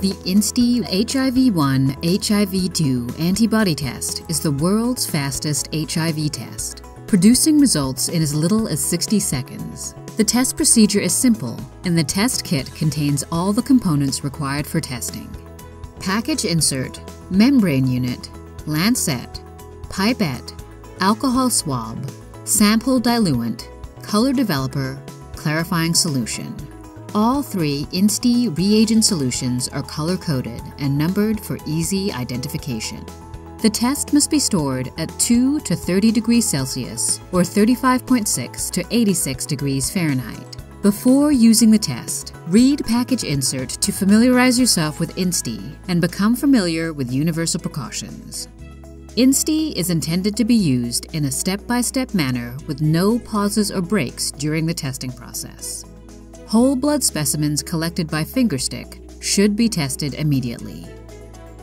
The INSTI HIV-1 HIV-2 antibody test is the world's fastest HIV test, producing results in as little as 60 seconds. The test procedure is simple, and the test kit contains all the components required for testing. Package insert, membrane unit, lancet, pipette, alcohol swab, sample diluent, color developer, clarifying solution. All three INSTI reagent solutions are color coded and numbered for easy identification. The test must be stored at 2 to 30 degrees Celsius or 35.6 to 86 degrees Fahrenheit. Before using the test, read package insert to familiarize yourself with INSTI and become familiar with universal precautions. INSTI is intended to be used in a step by step manner with no pauses or breaks during the testing process. Whole blood specimens collected by fingerstick should be tested immediately.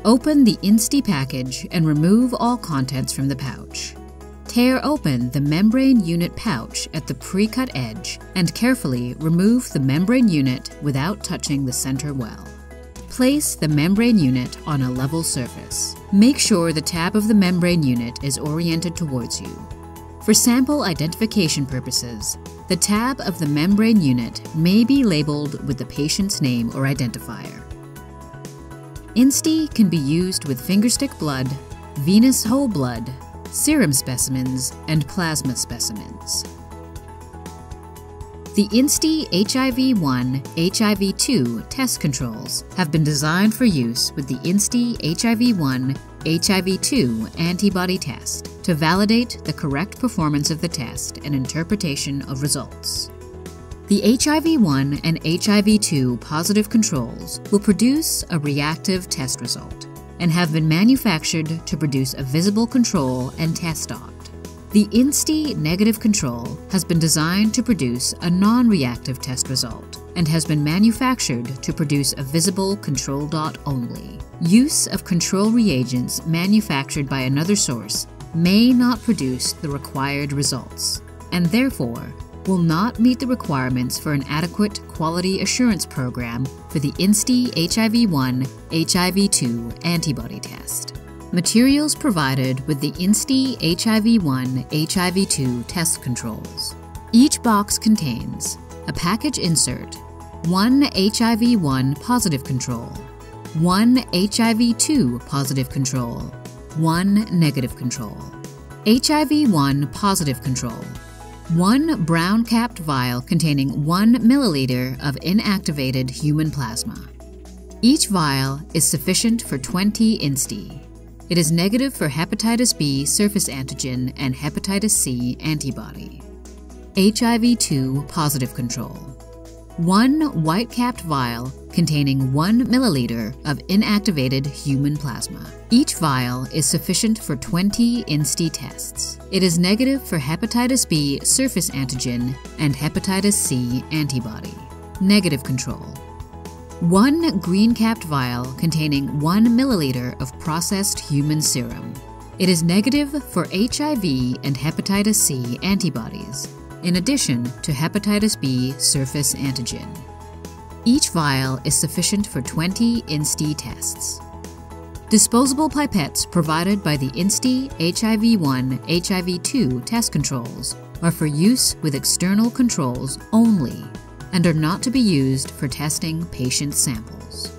Open the INSTI package and remove all contents from the pouch. Tear open the membrane unit pouch at the pre-cut edge and carefully remove the membrane unit without touching the center well. Place the membrane unit on a level surface. Make sure the tab of the membrane unit is oriented towards you. For sample identification purposes, the tab of the membrane unit may be labeled with the patient's name or identifier. INSTI can be used with fingerstick blood, venous whole blood, serum specimens, and plasma specimens. The INSTI HIV-1, HIV-2 test controls have been designed for use with the INSTI HIV-1, HIV-2 antibody test to validate the correct performance of the test and interpretation of results. The HIV-1 and HIV-2 positive controls will produce a reactive test result and have been manufactured to produce a visible control and test dot. The INSTI negative control has been designed to produce a non-reactive test result and has been manufactured to produce a visible control dot only. Use of control reagents manufactured by another source may not produce the required results, and therefore will not meet the requirements for an adequate quality assurance program for the INSTI HIV-1 HIV-2 antibody test. Materials provided with the INSTI HIV-1 HIV-2 test controls. Each box contains a package insert, one HIV-1 positive control, one HIV-2 positive control, one negative control. HIV-1 positive control. One brown capped vial containing 1 milliliter of inactivated human plasma. Each vial is sufficient for 20 INSTI. It is negative for hepatitis B surface antigen and hepatitis C antibody. HIV 2 positive control. One white capped vial containing 1 milliliter of inactivated human plasma. Each vial is sufficient for 20 INSTI tests. It is negative for hepatitis B surface antigen and hepatitis C antibody. Negative control. One green capped vial containing 1 milliliter of processed human serum. It is negative for HIV and hepatitis C antibodies, in addition to hepatitis B surface antigen. Each vial is sufficient for 20 INSTI tests. Disposable pipettes provided by the INSTI HIV-1 HIV-2 test controls are for use with external controls only and are not to be used for testing patient samples.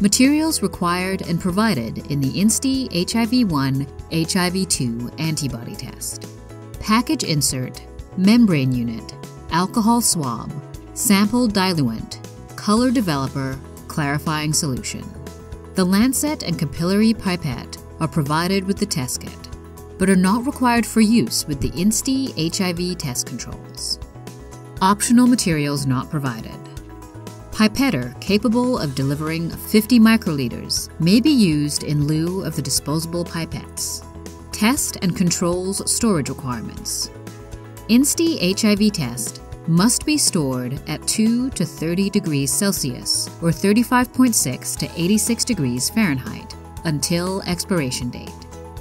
Materials required and provided in the INSTI HIV-1 HIV-2 antibody test. Package insert, membrane unit, alcohol swab, sample diluent, color developer, clarifying solution. The lancet and capillary pipette are provided with the test kit, but are not required for use with the INSTI HIV test controls. Optional materials not provided. Pipetter capable of delivering 50 microliters may be used in lieu of the disposable pipettes. Test and controls storage requirements. INSTI HIV test must be stored at 2 to 30 degrees Celsius or 35.6 to 86 degrees Fahrenheit until expiration date.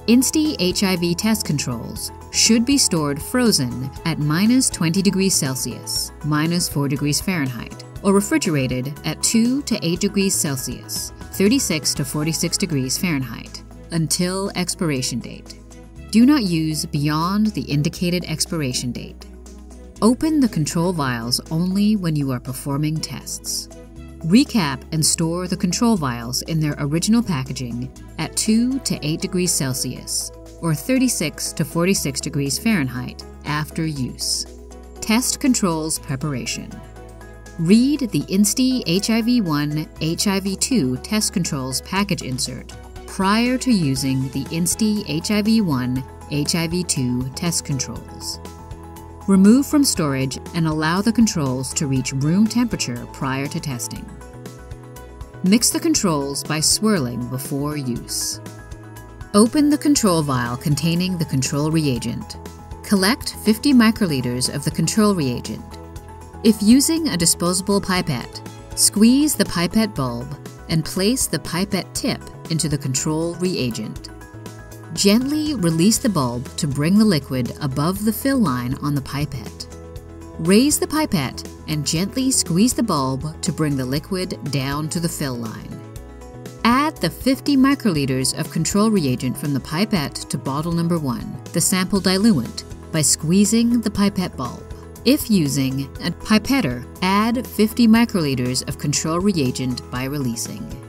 INSTI HIV test controls should be stored frozen at minus 20 degrees Celsius, minus 4 degrees Fahrenheit, or refrigerated at 2 to 8 degrees Celsius, 36 to 46 degrees Fahrenheit, until expiration date. Do not use beyond the indicated expiration date. Open the control vials only when you are performing tests. Recap and store the control vials in their original packaging at 2 to 8 degrees Celsius or 36 to 46 degrees Fahrenheit after use. Test controls preparation. Read the INSTI HIV-1 HIV-2 test controls package insert prior to using the INSTI HIV-1 HIV-2 test controls. Remove from storage and allow the controls to reach room temperature prior to testing. Mix the controls by swirling before use. Open the control vial containing the control reagent. Collect 50 microliters of the control reagent. If using a disposable pipette, squeeze the pipette bulb and place the pipette tip into the control reagent. Gently release the bulb to bring the liquid above the fill line on the pipette. Raise the pipette and gently squeeze the bulb to bring the liquid down to the fill line. Add the 50 microliters of control reagent from the pipette to bottle number 1, the sample diluent, by squeezing the pipette bulb. If using a pipetter, add 50 microliters of control reagent by releasing.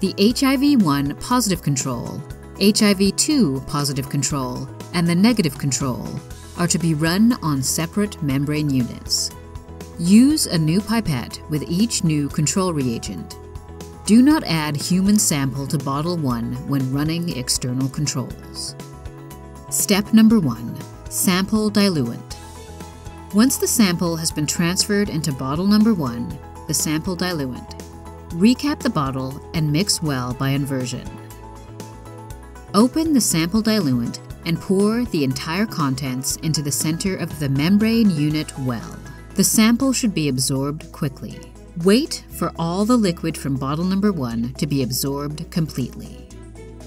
The HIV-1 positive control, HIV-2 positive control, and the negative control are to be run on separate membrane units. Use a new pipette with each new control reagent. Do not add human sample to bottle 1 when running external controls. Step number 1. Sample diluent. Once the sample has been transferred into bottle number one, the sample diluent, recap the bottle and mix well by inversion. Open the sample diluent and pour the entire contents into the center of the membrane unit well. The sample should be absorbed quickly. Wait for all the liquid from bottle number one to be absorbed completely.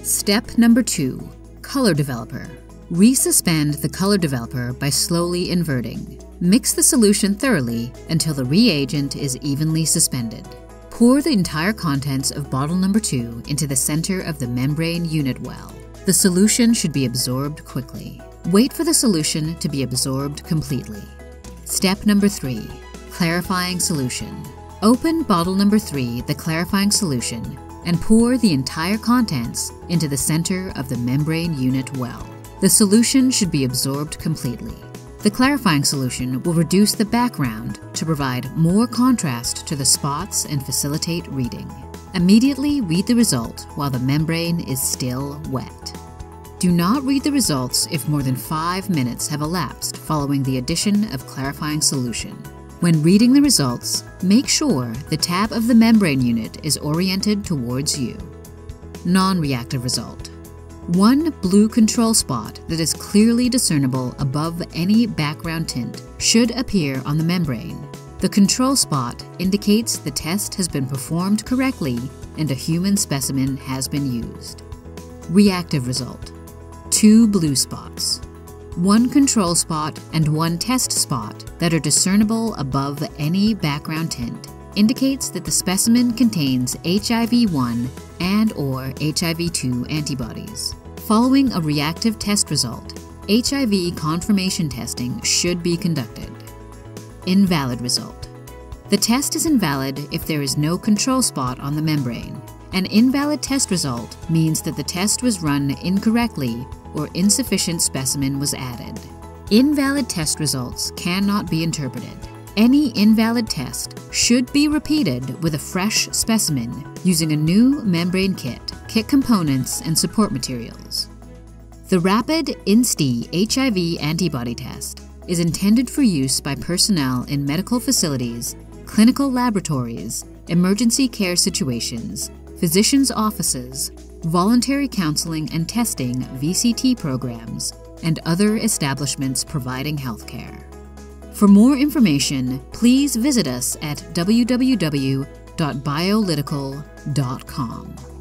Step number two Color Developer. Resuspend the color developer by slowly inverting. Mix the solution thoroughly until the reagent is evenly suspended. Pour the entire contents of bottle number 2 into the center of the membrane unit well. The solution should be absorbed quickly. Wait for the solution to be absorbed completely. Step number 3 Clarifying solution. Open bottle number 3, the clarifying solution, and pour the entire contents into the center of the membrane unit well. The solution should be absorbed completely. The clarifying solution will reduce the background to provide more contrast to the spots and facilitate reading. Immediately read the result while the membrane is still wet. Do not read the results if more than 5 minutes have elapsed following the addition of clarifying solution. When reading the results, make sure the tab of the membrane unit is oriented towards you. Non-reactive result. One blue control spot that is clearly discernible above any background tint should appear on the membrane. The control spot indicates the test has been performed correctly and a human specimen has been used. Reactive result. Two blue spots. One control spot and one test spot that are discernible above any background tint indicates that the specimen contains HIV-1 and or HIV-2 antibodies. Following a reactive test result, HIV confirmation testing should be conducted. Invalid result. The test is invalid if there is no control spot on the membrane. An invalid test result means that the test was run incorrectly or insufficient specimen was added. Invalid test results cannot be interpreted. Any invalid test should be repeated with a fresh specimen using a new membrane kit, kit components, and support materials. The Rapid INSTI HIV antibody test is intended for use by personnel in medical facilities, clinical laboratories, emergency care situations, physicians' offices, voluntary counseling and testing VCT programs, and other establishments providing healthcare. For more information, please visit us at www.biolytical.com.